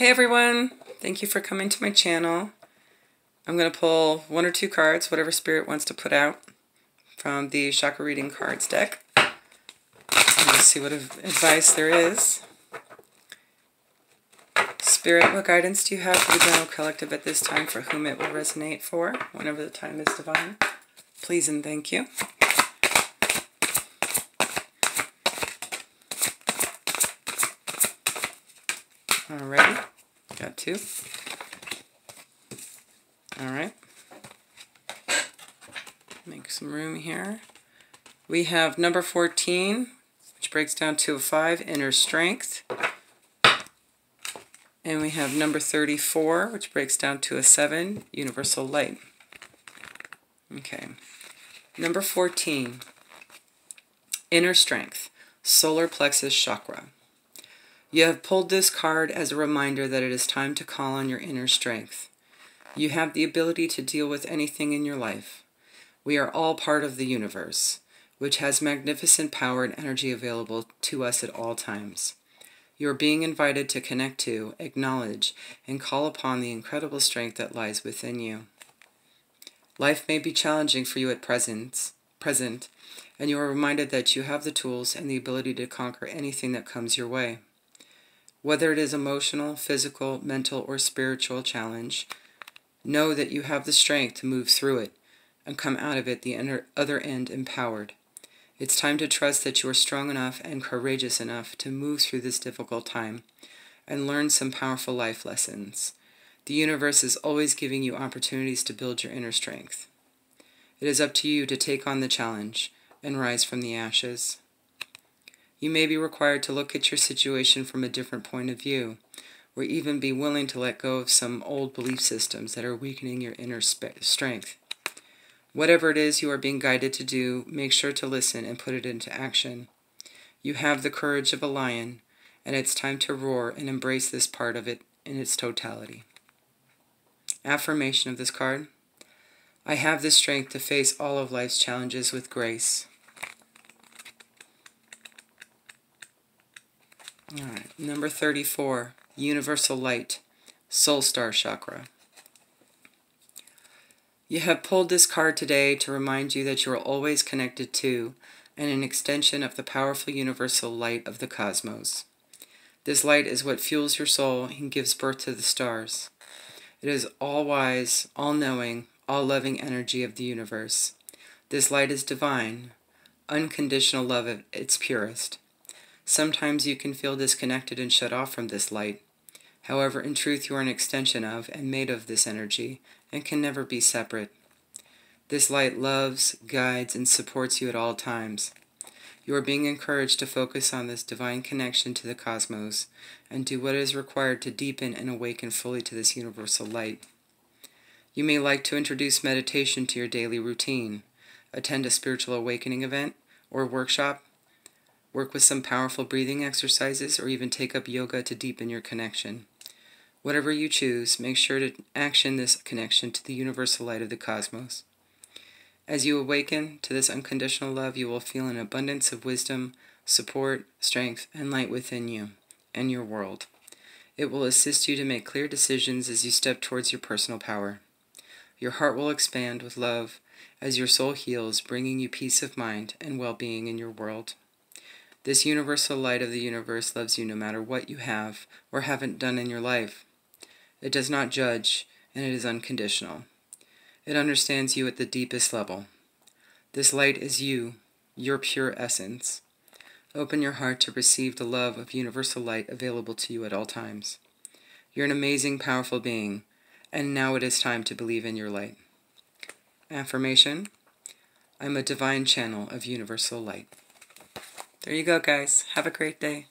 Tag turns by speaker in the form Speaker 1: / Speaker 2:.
Speaker 1: Hey everyone, thank you for coming to my channel. I'm going to pull one or two cards, whatever spirit wants to put out from the chakra reading cards deck. Let's see what advice there is. Spirit, what guidance do you have for the general collective at this time for whom it will resonate for, whenever the time is divine? Please and thank you. Alrighty, got two. Alright. Make some room here. We have number 14, which breaks down to a 5, inner strength. And we have number 34, which breaks down to a 7, universal light. Okay. Number 14, inner strength, solar plexus chakra. You have pulled this card as a reminder that it is time to call on your inner strength. You have the ability to deal with anything in your life. We are all part of the universe, which has magnificent power and energy available to us at all times. You are being invited to connect to, acknowledge, and call upon the incredible strength that lies within you. Life may be challenging for you at present, present, and you are reminded that you have the tools and the ability to conquer anything that comes your way. Whether it is emotional, physical, mental, or spiritual challenge, know that you have the strength to move through it and come out of it the other end empowered. It's time to trust that you are strong enough and courageous enough to move through this difficult time and learn some powerful life lessons. The universe is always giving you opportunities to build your inner strength. It is up to you to take on the challenge and rise from the ashes. You may be required to look at your situation from a different point of view, or even be willing to let go of some old belief systems that are weakening your inner strength. Whatever it is you are being guided to do, make sure to listen and put it into action. You have the courage of a lion, and it's time to roar and embrace this part of it in its totality. Affirmation of this card I have the strength to face all of life's challenges with grace. All right, number 34, Universal Light, Soul Star Chakra. You have pulled this card today to remind you that you are always connected to and an extension of the powerful universal light of the cosmos. This light is what fuels your soul and gives birth to the stars. It is all wise, all knowing, all loving energy of the universe. This light is divine, unconditional love at its purest. Sometimes you can feel disconnected and shut off from this light. However, in truth, you are an extension of and made of this energy and can never be separate. This light loves, guides, and supports you at all times. You are being encouraged to focus on this divine connection to the cosmos and do what is required to deepen and awaken fully to this universal light. You may like to introduce meditation to your daily routine, attend a spiritual awakening event or workshop, work with some powerful breathing exercises, or even take up yoga to deepen your connection. Whatever you choose, make sure to action this connection to the universal light of the cosmos. As you awaken to this unconditional love, you will feel an abundance of wisdom, support, strength, and light within you and your world. It will assist you to make clear decisions as you step towards your personal power. Your heart will expand with love as your soul heals, bringing you peace of mind and well being in your world. This universal light of the universe loves you no matter what you have or haven't done in your life. It does not judge, and it is unconditional. It understands you at the deepest level. This light is you, your pure essence. Open your heart to receive the love of universal light available to you at all times. You're an amazing, powerful being, and now it is time to believe in your light. Affirmation I'm a divine channel of universal light. There you go, guys. Have a great day.